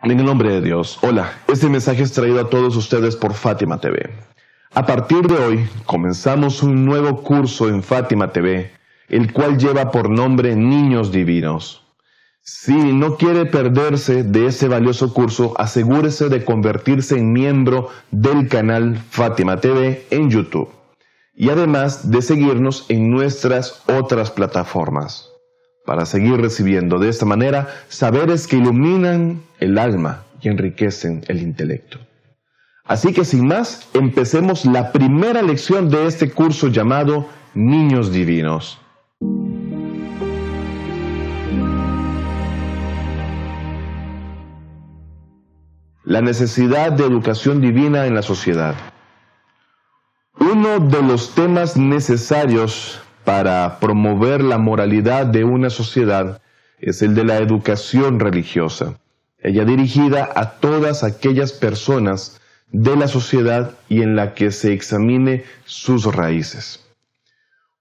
En el nombre de Dios, hola, este mensaje es traído a todos ustedes por Fátima TV. A partir de hoy comenzamos un nuevo curso en Fátima TV, el cual lleva por nombre Niños Divinos. Si no quiere perderse de ese valioso curso, asegúrese de convertirse en miembro del canal Fátima TV en YouTube y además de seguirnos en nuestras otras plataformas para seguir recibiendo de esta manera saberes que iluminan el alma y enriquecen el intelecto. Así que sin más, empecemos la primera lección de este curso llamado Niños Divinos. La necesidad de educación divina en la sociedad. Uno de los temas necesarios para promover la moralidad de una sociedad es el de la educación religiosa, ella dirigida a todas aquellas personas de la sociedad y en la que se examine sus raíces.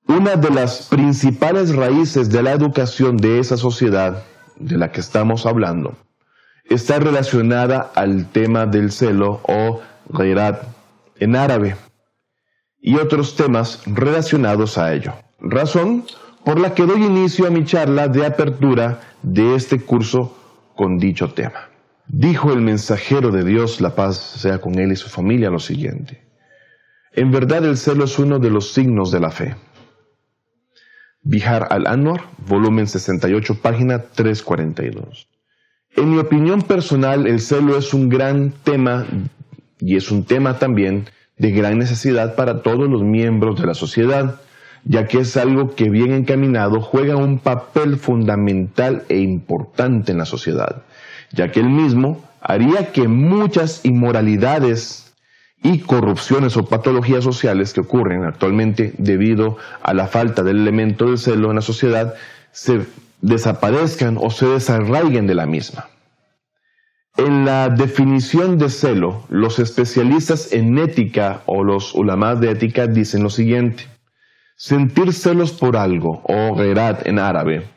Una de las principales raíces de la educación de esa sociedad de la que estamos hablando está relacionada al tema del celo o gairat en árabe y otros temas relacionados a ello razón por la que doy inicio a mi charla de apertura de este curso con dicho tema. Dijo el mensajero de Dios, la paz sea con él y su familia, lo siguiente. En verdad el celo es uno de los signos de la fe. Bihar al-Anwar, volumen 68, página 342. En mi opinión personal, el celo es un gran tema y es un tema también de gran necesidad para todos los miembros de la sociedad ya que es algo que bien encaminado juega un papel fundamental e importante en la sociedad, ya que el mismo haría que muchas inmoralidades y corrupciones o patologías sociales que ocurren actualmente debido a la falta del elemento del celo en la sociedad se desaparezcan o se desarraiguen de la misma. En la definición de celo, los especialistas en ética o los ulamás de ética dicen lo siguiente. Sentir celos por algo, o gerat en árabe,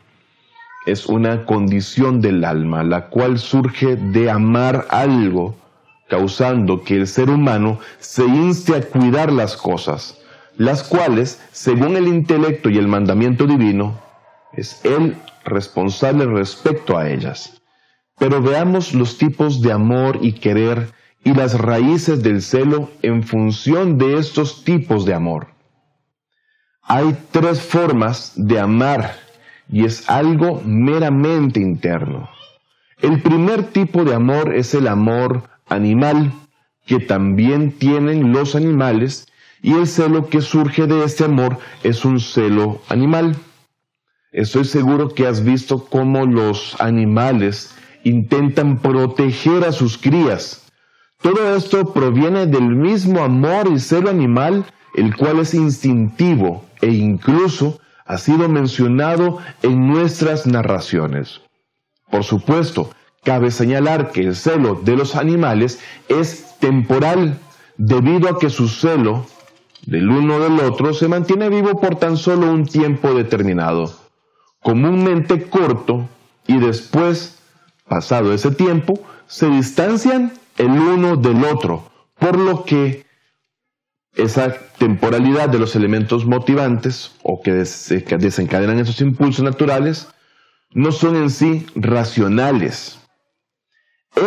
es una condición del alma, la cual surge de amar algo, causando que el ser humano se inste a cuidar las cosas, las cuales, según el intelecto y el mandamiento divino, es él responsable respecto a ellas. Pero veamos los tipos de amor y querer y las raíces del celo en función de estos tipos de amor. Hay tres formas de amar y es algo meramente interno. El primer tipo de amor es el amor animal, que también tienen los animales, y el celo que surge de este amor es un celo animal. Estoy seguro que has visto cómo los animales intentan proteger a sus crías. Todo esto proviene del mismo amor y celo animal, el cual es instintivo e incluso ha sido mencionado en nuestras narraciones. Por supuesto, cabe señalar que el celo de los animales es temporal, debido a que su celo del uno del otro se mantiene vivo por tan solo un tiempo determinado, comúnmente corto, y después, pasado ese tiempo, se distancian el uno del otro, por lo que esa temporalidad de los elementos motivantes o que desencadenan esos impulsos naturales no son en sí racionales.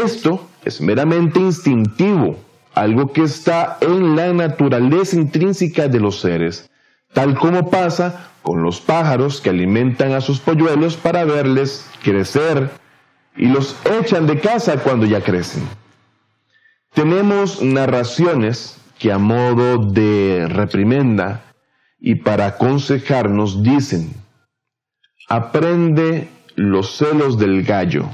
Esto es meramente instintivo, algo que está en la naturaleza intrínseca de los seres, tal como pasa con los pájaros que alimentan a sus polluelos para verles crecer y los echan de casa cuando ya crecen. Tenemos narraciones que a modo de reprimenda y para aconsejarnos dicen, aprende los celos del gallo.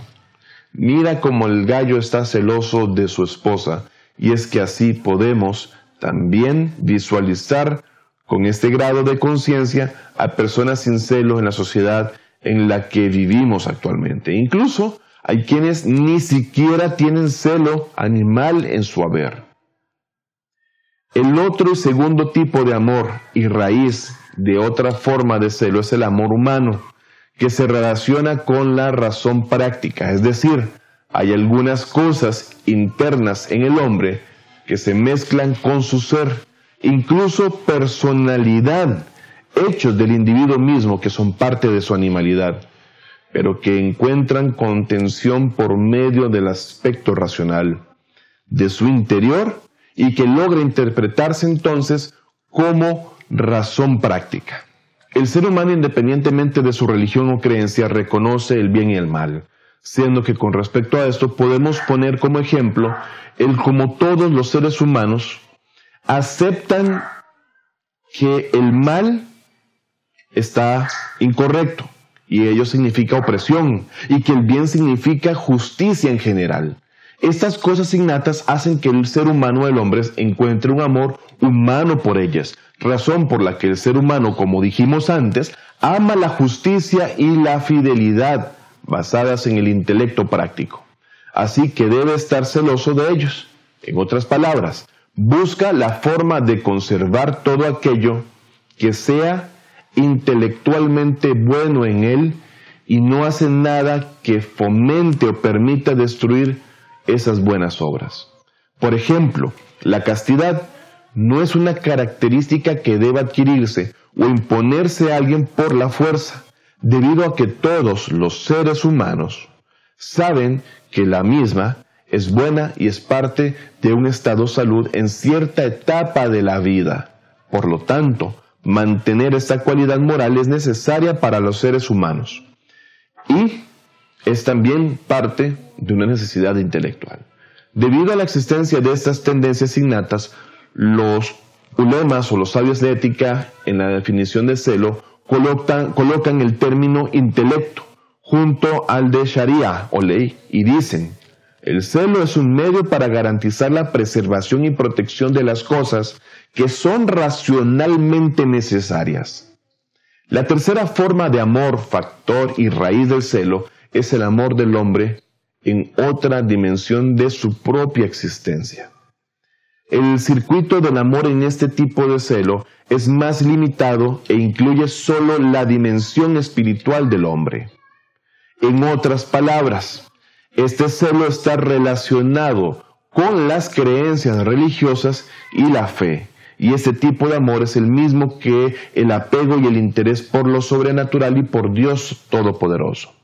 Mira cómo el gallo está celoso de su esposa y es que así podemos también visualizar con este grado de conciencia a personas sin celos en la sociedad en la que vivimos actualmente. Incluso hay quienes ni siquiera tienen celo animal en su haber. El otro y segundo tipo de amor y raíz de otra forma de celo es el amor humano, que se relaciona con la razón práctica, es decir, Hay algunas cosas internas en el hombre que se mezclan con su ser, incluso personalidad, hechos del individuo mismo que son parte de su animalidad, pero que encuentran contención por medio del aspecto racional de su interior y que logra interpretarse entonces como razón práctica. El ser humano, independientemente de su religión o creencia, reconoce el bien y el mal, siendo que con respecto a esto podemos poner como ejemplo el como todos los seres humanos aceptan que el mal está incorrecto y ello significa opresión y que el bien significa justicia en general. Estas cosas innatas hacen que el ser humano, el hombre, encuentre un amor humano por ellas, razón por la que el ser humano, como dijimos antes, ama la justicia y la fidelidad basadas en el intelecto práctico. Así que debe estar celoso de ellos. En otras palabras, busca la forma de conservar todo aquello que sea intelectualmente bueno en él y no hace nada que fomente o permita destruir esas buenas obras. Por ejemplo, la castidad no es una característica que deba adquirirse o imponerse a alguien por la fuerza, debido a que todos los seres humanos saben que la misma es buena y es parte de un estado de salud en cierta etapa de la vida. Por lo tanto, mantener esta cualidad moral es necesaria para los seres humanos y es también parte de una necesidad intelectual. Debido a la existencia de estas tendencias innatas, los ulemas o los sabios de ética en la definición de celo colocan, colocan el término intelecto junto al de Sharia o ley y dicen, el celo es un medio para garantizar la preservación y protección de las cosas que son racionalmente necesarias. La tercera forma de amor, factor y raíz del celo es el amor del hombre en otra dimensión de su propia existencia. El circuito del amor en este tipo de celo es más limitado e incluye solo la dimensión espiritual del hombre. En otras palabras, este celo está relacionado con las creencias religiosas y la fe, y este tipo de amor es el mismo que el apego y el interés por lo sobrenatural y por Dios Todopoderoso.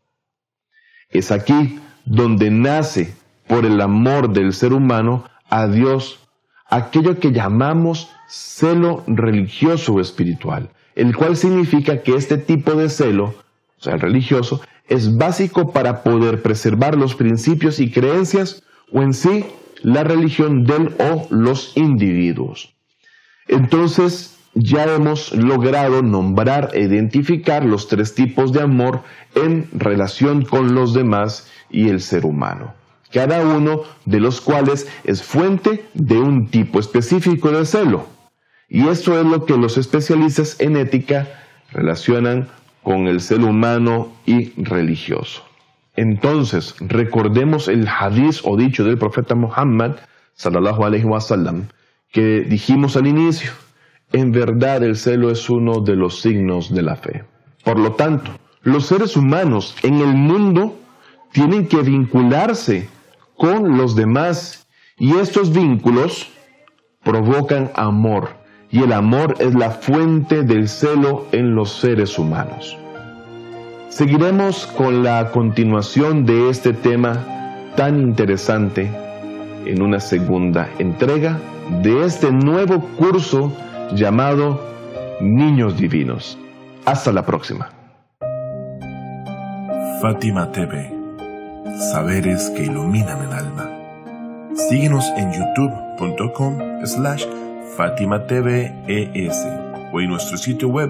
Es aquí donde nace por el amor del ser humano a Dios aquello que llamamos celo religioso o espiritual, el cual significa que este tipo de celo, o sea, el religioso, es básico para poder preservar los principios y creencias o en sí la religión del o los individuos. Entonces, ya hemos logrado nombrar e identificar los tres tipos de amor en relación con los demás y el ser humano cada uno de los cuales es fuente de un tipo específico de celo. Y esto es lo que los especialistas en ética relacionan con el celo humano y religioso. Entonces, recordemos el hadiz o dicho del profeta Muhammad, sallallahu alaihi wasallam, que dijimos al inicio, en verdad el celo es uno de los signos de la fe. Por lo tanto, los seres humanos en el mundo tienen que vincularse con los demás y estos vínculos provocan amor y el amor es la fuente del celo en los seres humanos. Seguiremos con la continuación de este tema tan interesante en una segunda entrega de este nuevo curso llamado Niños Divinos. Hasta la próxima. Fátima TV saberes que iluminan el alma. Síguenos en youtube.com slash Fátima o en nuestro sitio web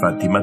fatimatv.es.